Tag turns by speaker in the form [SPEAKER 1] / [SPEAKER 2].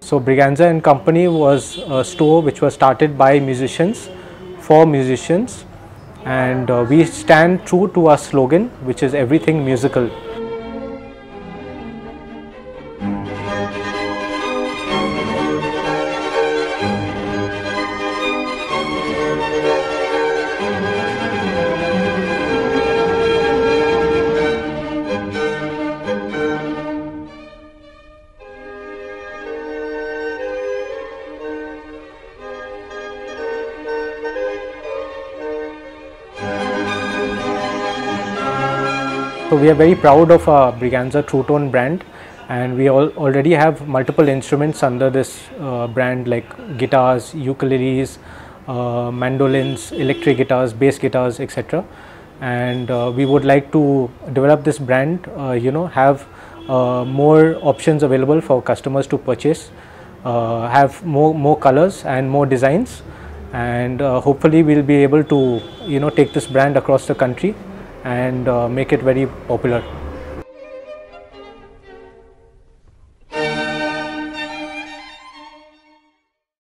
[SPEAKER 1] So Braganza and Company was a store which was started by musicians for musicians and uh, we stand true to our slogan which is everything musical. So we are very proud of our Braganza True Tone brand and we all already have multiple instruments under this uh, brand like guitars, ukuleles, uh, mandolins, electric guitars, bass guitars etc. And uh, we would like to develop this brand, uh, you know, have uh, more options available for customers to purchase, uh, have more, more colors and more designs and hopefully we'll be able to, you know, take this brand across the country and uh, make it very popular.